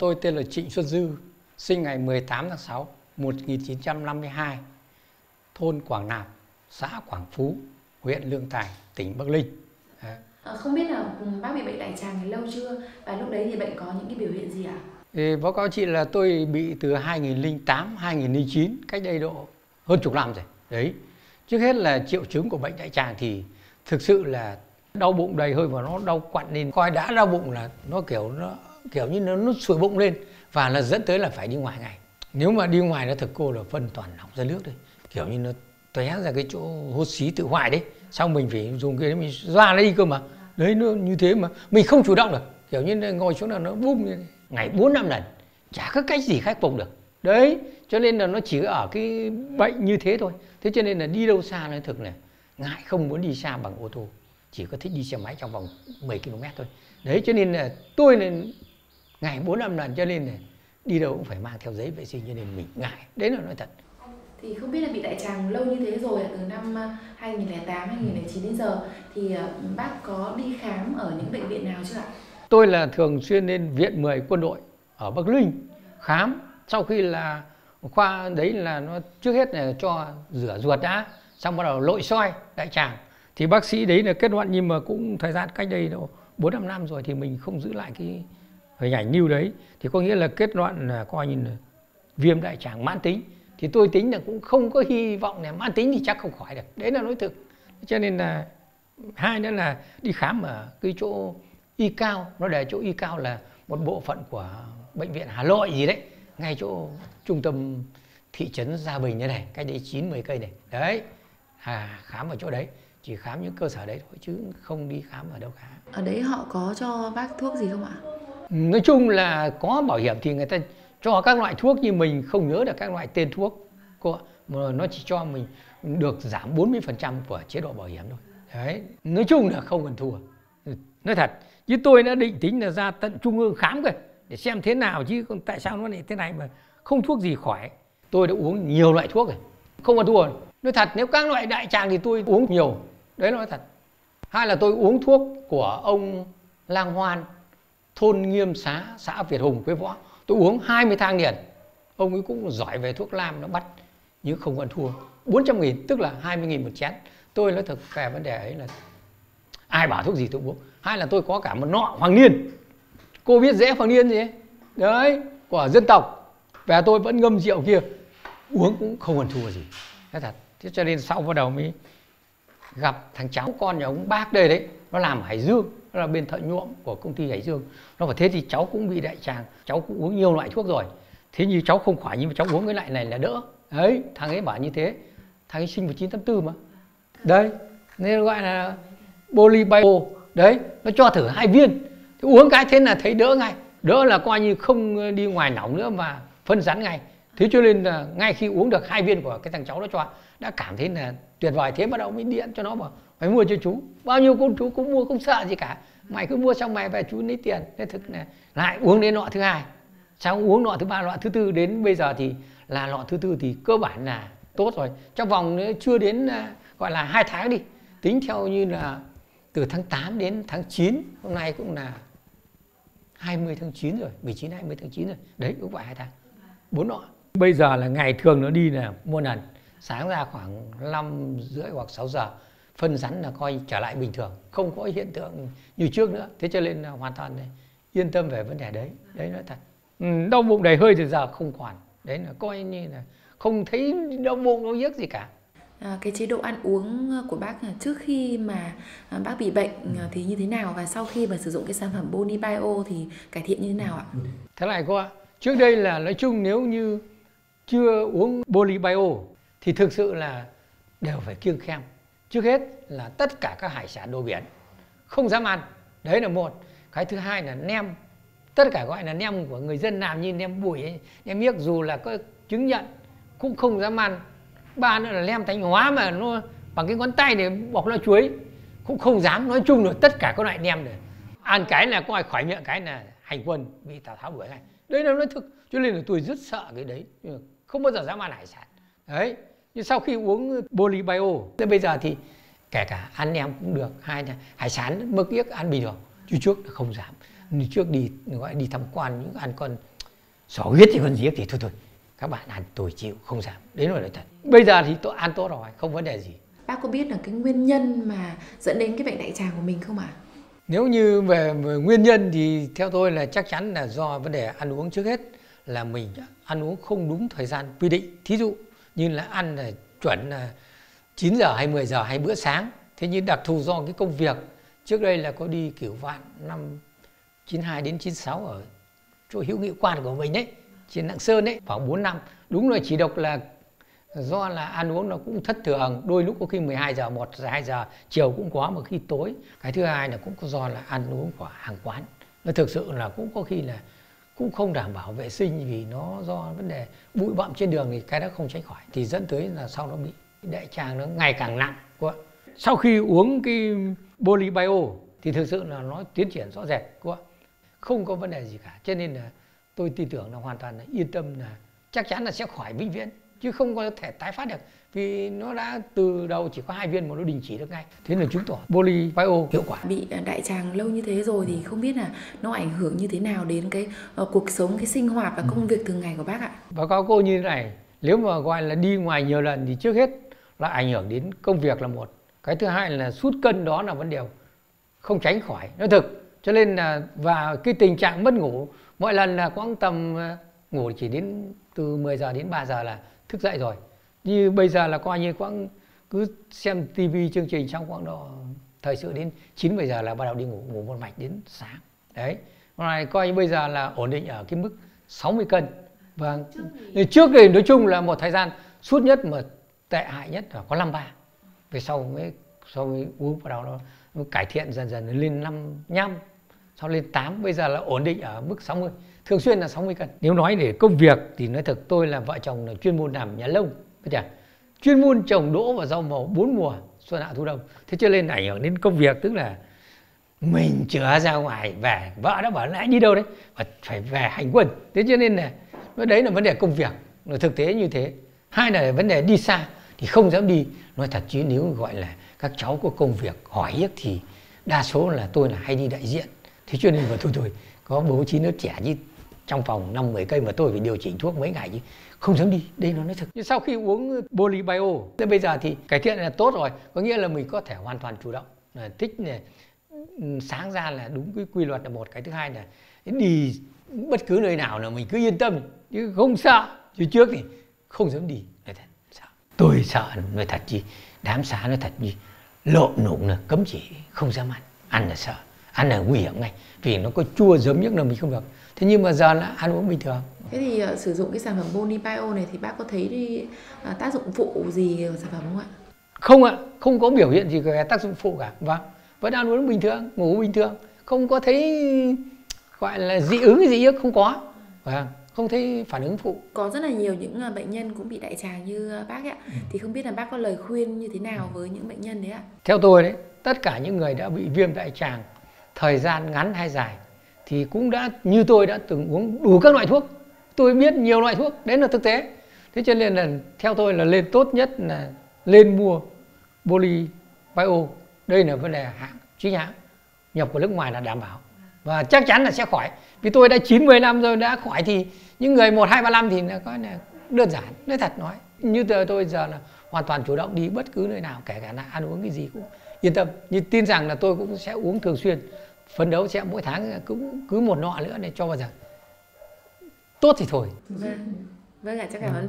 Tôi tên là Trịnh Xuân Dư, sinh ngày 18 tháng 6 1952, thôn Quảng Nạp, xã Quảng Phú, huyện Lương Tài, tỉnh Bắc Ninh. À, không biết là bác bị bệnh đại tràng thì lâu chưa và lúc đấy thì bệnh có những cái biểu hiện gì ạ? À? báo cáo chị là tôi bị từ 2008 2009 cách đây độ hơn chục năm rồi. Đấy. Trước hết là triệu chứng của bệnh đại tràng thì thực sự là đau bụng đầy hơi và nó đau quặn lên coi đã đau bụng là nó kiểu nó kiểu như nó, nó sùi bụng lên và là dẫn tới là phải đi ngoài ngày. Nếu mà đi ngoài nó thực cô là phân toàn nóng ra nước đấy kiểu như nó tóe ra cái chỗ hốt xí tự hoại đấy. Xong mình phải dùng cái đấy mình ra lấy đi cơ mà. Đấy nó như thế mà. Mình không chủ động được. Kiểu như ngồi xuống là nó bung như thế. ngày bốn năm lần chả có cách gì khắc phục được. Đấy cho nên là nó chỉ ở cái bệnh như thế thôi. Thế cho nên là đi đâu xa nói thực này ngại không muốn đi xa bằng ô tô. Chỉ có thích đi xe máy trong vòng 10 km thôi. Đấy cho nên là tôi là ngày bốn năm lần cho nên là đi đâu cũng phải mang theo giấy vệ sinh cho nên mình ngại. Đấy là nói thật. Thì không biết là bị đại tràng lâu như thế rồi từ năm 2008 2009 đến giờ. Thì ờ, bác có đi khám ở những bệnh viện nào chưa ạ? Tôi là thường xuyên lên viện 10 quân đội ở Bắc Ninh khám. Sau khi là khoa đấy là nó trước hết là cho rửa ruột đã xong bắt đầu lội soi đại tràng. Thì bác sĩ đấy là kết luận nhưng mà cũng thời gian cách đây độ bốn năm năm rồi thì mình không giữ lại cái hình ảnh như đấy thì có nghĩa là kết luận là coi như là viêm đại tràng mãn tính. Thì tôi tính là cũng không có hy vọng là mãn tính thì chắc không khỏi được. Đấy là nói thực. Cho nên là hai nữa là đi khám ở cái chỗ y cao nó để chỗ y cao là một bộ phận của bệnh viện Hà Nội gì đấy ngay chỗ trung tâm thị trấn Gia Bình như này cách đây chín mười cây này. Đấy à, khám ở chỗ đấy chỉ khám những cơ sở đấy thôi chứ không đi khám ở đâu cả. Ở đấy họ có cho bác thuốc gì không ạ? Nói chung là có bảo hiểm thì người ta cho các loại thuốc nhưng mình không nhớ được các loại tên thuốc của mà nó chỉ cho mình được giảm 40% của chế độ bảo hiểm thôi. Đấy, nói chung là không cần thua. Ừ, nói thật chứ tôi đã định tính là ra tận trung ương khám rồi để xem thế nào chứ tại sao nó lại thế này mà không thuốc gì khỏi. Tôi đã uống nhiều loại thuốc rồi, không cần thua. Nói thật, nếu các loại đại tràng thì tôi uống nhiều. Đấy nói thật. Hai là tôi uống thuốc của ông lang hoan thôn nghiêm xá, xã việt hùng, quế võ. Tôi uống 20 thang liền ông ấy cũng giỏi về thuốc lam, nó bắt, nhưng không còn thua. 400 nghìn, tức là 20 nghìn một chén. Tôi nói thật về vấn đề ấy là ai bảo thuốc gì tôi uống. Hay là tôi có cả một nọ hoàng niên. Cô biết dễ hoàng niên gì? Ấy? đấy, của dân tộc. Và tôi vẫn ngâm rượu kia. Uống cũng không còn thua gì. Thế thật. Thế cho nên sau bắt đầu mới gặp thằng cháu con nhà ông bác đây đấy, nó làm ở hải dương, nó là bên thợ nhuộm của công ty hải dương. Nó phải thế thì cháu cũng bị đại tràng, cháu cũng uống nhiều loại thuốc rồi. Thế như cháu không khỏi nhưng mà cháu uống cái loại này là đỡ. Đấy thằng ấy bảo như thế. Thằng ấy sinh vào 984 mà. Đấy nên gọi là bolibio đấy, nó cho thử hai viên. Thì uống cái thế là thấy đỡ ngay. Đỡ là coi như không đi ngoài nóng nữa mà phân rắn ngay. Thế cho nên là ngay khi uống được hai viên của cái thằng cháu đó cho đã cảm thấy là tuyệt vời thế bắt đầu mới điện cho nó bảo phải mua cho chú. Bao nhiêu con chú cũng mua, không sợ gì cả. Mày cứ mua xong mày về chú lấy tiền. Thế thực này lại uống đến lọ thứ hai. Xong uống lọ thứ ba lọ thứ tư đến bây giờ thì là lọ thứ tư thì cơ bản là tốt rồi. Trong vòng chưa đến à, gọi là hai tháng đi. Tính theo như là từ tháng 8 đến tháng 9 hôm nay cũng là 20 tháng 9 rồi 19 20 tháng 9 rồi. Đấy, cũng phải hai tháng. Bốn lọ bây giờ là ngày thường nó đi là mua lần sáng ra khoảng 5 rưỡi hoặc 6 giờ phân rắn là coi trở lại bình thường không có hiện tượng như trước nữa. Thế cho nên là hoàn toàn này, yên tâm về vấn đề đấy. Đấy nói thật. Ừ, đau bụng đầy hơi thì giờ không còn đấy là coi như là không thấy đau bụng đau nhức gì cả. À, cái chế độ ăn uống của bác trước khi mà à, bác bị bệnh à, thì như thế nào? Và sau khi mà sử dụng cái sản phẩm Boni Bio thì cải thiện như thế nào ạ? Thế này cô ạ, trước đây là nói chung nếu như chưa uống Boni Bio thì thực sự là đều phải kiêng khem. Trước hết là tất cả các hải sản đồ biển không dám ăn. Đấy là một. Cái thứ hai là nem. Tất cả gọi là nem của người dân làm như nem bùi ấy, nem miếc dù là có chứng nhận cũng không dám ăn. Ba nữa là nem thanh hóa mà nó bằng cái ngón tay để bọc lá chuối cũng không dám nói chung là tất cả các loại nem này. Ăn cái là có ai khỏi miệng cái là hành quân bị tào tháo đuổi ngay. Đấy là nói thực cho nên là tôi rất sợ cái đấy. Không bao giờ dám ăn hải sản. Đấy nhưng sau khi uống Bolibio tới bây giờ thì kể cả ăn nem cũng được hai là hải sản mức yếc ăn bình thường. Chứ trước là không dám. Như trước đi gọi đi tham quan những ăn con sò huyết thì con giết thì thôi thôi các bạn ăn tôi chịu không giảm đến rồi thật. Bây giờ thì tôi ăn tốt rồi không vấn đề gì. Bác có biết là cái nguyên nhân mà dẫn đến cái bệnh đại tràng của mình không ạ? Nếu như về, về nguyên nhân thì theo tôi là chắc chắn là do vấn đề ăn uống trước hết là mình ăn uống không đúng thời gian quy định. Thí dụ như là ăn là chuẩn là 9 giờ hay 10 giờ hay bữa sáng. Thế nhưng đặc thù do cái công việc. Trước đây là có đi kiểu vạn năm 92 đến 96 ở chỗ hữu nghị quan của mình ấy, trên Lạng Sơn ấy, khoảng 4 năm. Đúng là chỉ độc là do là ăn uống nó cũng thất thường. Đôi lúc có khi 12 giờ 1 giờ 2 giờ, chiều cũng có mà khi tối. Cái thứ hai là cũng có do là ăn uống của hàng quán. Nó thực sự là cũng có khi là cũng không đảm bảo vệ sinh vì nó do vấn đề bụi bặm trên đường thì cái đó không tránh khỏi, thì dẫn tới là sau nó bị đại tràng nó ngày càng nặng quá. Sau khi uống cái Bolibio thì thực sự là nó tiến triển rõ rệt quá, không có vấn đề gì cả. Cho nên là tôi tin tưởng là hoàn toàn là yên tâm là chắc chắn là sẽ khỏi vĩnh viễn chứ không có thể tái phát được. Vì nó đã từ đầu chỉ có hai viên mà nó đình chỉ được ngay. Thế là chứng tỏ Bolibio hiệu quả. Bị đại tràng lâu như thế rồi thì không biết là nó ảnh hưởng như thế nào đến cái uh, cuộc sống cái sinh hoạt và công việc thường ngày của bác ạ? Báo cáo cô như thế này nếu mà gọi là đi ngoài nhiều lần thì trước hết là ảnh hưởng đến công việc là một. Cái thứ hai là sút cân đó là vấn đề không tránh khỏi. Nó thực cho nên là và cái tình trạng mất ngủ mỗi lần là khoảng tầm ngủ chỉ đến từ 10 giờ đến 3 giờ là thức dậy rồi. Như bây giờ là coi như khoảng cứ xem tivi chương trình trong khoảng độ thời sự đến 9 10 giờ là bắt đầu đi ngủ ngủ một mạch đến sáng. Đấy. Này coi như bây giờ là ổn định ở cái mức 60 cân. Và trước thì nói chung là một thời gian suốt nhất mà tệ hại nhất là có 53 về sau mới sau mới uống vào đầu nó, nó cải thiện dần dần lên 55 sau lên 8 bây giờ là ổn định ở mức 60 thường xuyên là 60 cân. Nếu nói để công việc thì nói thật, tôi là vợ chồng là chuyên môn làm nhà lông chưa? Chuyên môn trồng đỗ và rau màu bốn mùa xuân hạ thu đông. Thế cho nên ảnh hưởng đến công việc, tức là mình chữa ra ngoài về, vợ đã bảo lại đi đâu đấy? Và phải về hành quân. Thế cho nên là đấy là vấn đề công việc. Là thực tế như thế. Hai là vấn đề đi xa thì không dám đi. Nói thật chứ, nếu gọi là các cháu có công việc, hỏi thì đa số là tôi là hay đi đại diện thế cho nên mà thôi thôi, có bố trí nó trẻ chứ, trong phòng năm mười cây mà tôi phải điều chỉnh thuốc mấy ngày chứ, không dám đi, đây nó nói thật. Nhưng sau khi uống Bolibio tới bây giờ thì cải thiện là tốt rồi, có nghĩa là mình có thể hoàn toàn chủ động, là thích này ừ, sáng ra là đúng cái quy luật là một, cái thứ hai là đi bất cứ nơi nào là mình cứ yên tâm, chứ không sợ. Chứ trước thì không dám đi, nói thật, sợ. Tôi sợ nói thật gì đám xá nói thật gì lộn nụng là cấm chỉ, không dám ăn. Ăn là sợ ăn là nguy hiểm ngay vì nó có chua giấm nhất là mình không được. Thế nhưng mà giờ là ăn uống bình thường. Thế thì uh, sử dụng cái sản phẩm Boni Bio này thì bác có thấy đi, uh, tác dụng phụ gì của sản phẩm không ạ? Không ạ không có biểu hiện gì về tác dụng phụ cả. Vâng vẫn ăn uống bình thường ngủ bình thường. Không có thấy gọi là dị ứng gì hết không có. Vâng không thấy phản ứng phụ. Có rất là nhiều những bệnh nhân cũng bị đại tràng như bác ạ. Ừ. thì không biết là bác có lời khuyên như thế nào với những bệnh nhân đấy ạ? Theo tôi đấy tất cả những người đã bị viêm đại tràng thời gian ngắn hay dài, thì cũng đã, như tôi đã từng uống đủ các loại thuốc. Tôi biết nhiều loại thuốc đấy là thực tế. Thế cho nên là theo tôi là lên tốt nhất là lên mua Poly Bio đây là vấn đề hãng, chính hãng nhập của nước ngoài là đảm bảo. Và chắc chắn là sẽ khỏi. Vì tôi đã 90 năm rồi, đã khỏi thì những người một, hai, ba, năm thì là có là đơn giản, nói thật nói. Như tôi giờ là hoàn toàn chủ động đi bất cứ nơi nào, kể cả là ăn uống cái gì cũng yên tâm. Nhưng tin rằng là tôi cũng sẽ uống thường xuyên phấn đấu sẽ mỗi tháng cũng cứ một nọ nữa để cho vào giờ. Tốt thì thôi. Vâng vâng ạ chắc cảm ơn bác.